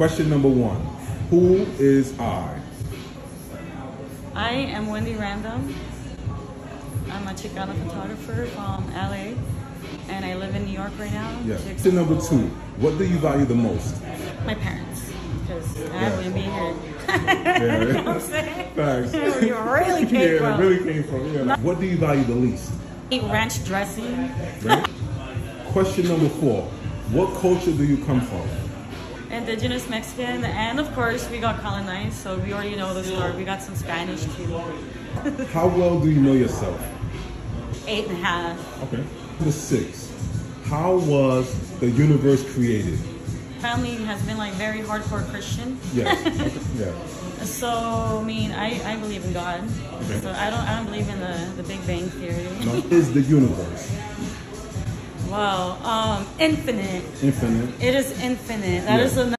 Question number one Who is I? I am Wendy Random. I'm a Chicana photographer from LA, and I live in New York right now. Question number two What do you value the most? My parents, because I wouldn't be here. Yeah. you know what I'm saying? Facts. Where you really came yeah, from. really came from. Yeah. What do you value the least? Eat ranch dressing, Right? Question number four What culture do you come from? Indigenous Mexican, and of course we got colonized, so we already know the story. We got some Spanish too. How well do you know yourself? Eight and a half. Okay. Number six How was the universe created? Family has been like very hardcore Christian. Yes. Yeah. So I mean, I, I believe in God. Okay. So I don't I don't believe in the, the Big Bang theory. What is the universe? Wow, um, infinite. Infinite. It is infinite. That Yeah. is a